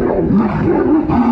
¡Gracias!